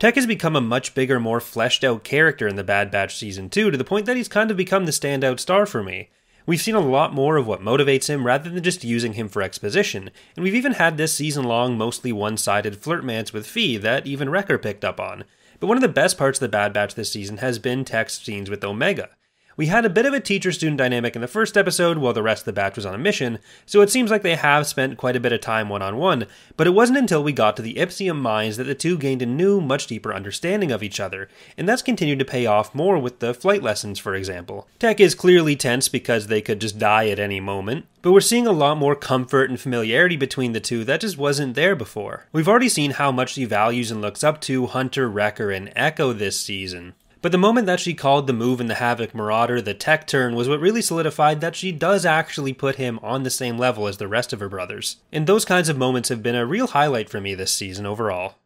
Tech has become a much bigger, more fleshed out character in the Bad Batch Season 2 to the point that he's kind of become the standout star for me. We've seen a lot more of what motivates him rather than just using him for exposition, and we've even had this season long, mostly one sided flirtmance with Phee that even Wrecker picked up on. But one of the best parts of the Bad Batch this season has been Tech's scenes with Omega. We had a bit of a teacher student dynamic in the first episode while the rest of the batch was on a mission, so it seems like they have spent quite a bit of time one on one, but it wasn't until we got to the Ipsium mines that the two gained a new, much deeper understanding of each other, and that's continued to pay off more with the flight lessons, for example. Tech is clearly tense because they could just die at any moment, but we're seeing a lot more comfort and familiarity between the two that just wasn't there before. We've already seen how much she values and looks up to Hunter, Wrecker, and Echo this season. But the moment that she called the move in the Havoc Marauder the tech turn was what really solidified that she does actually put him on the same level as the rest of her brothers. And those kinds of moments have been a real highlight for me this season overall.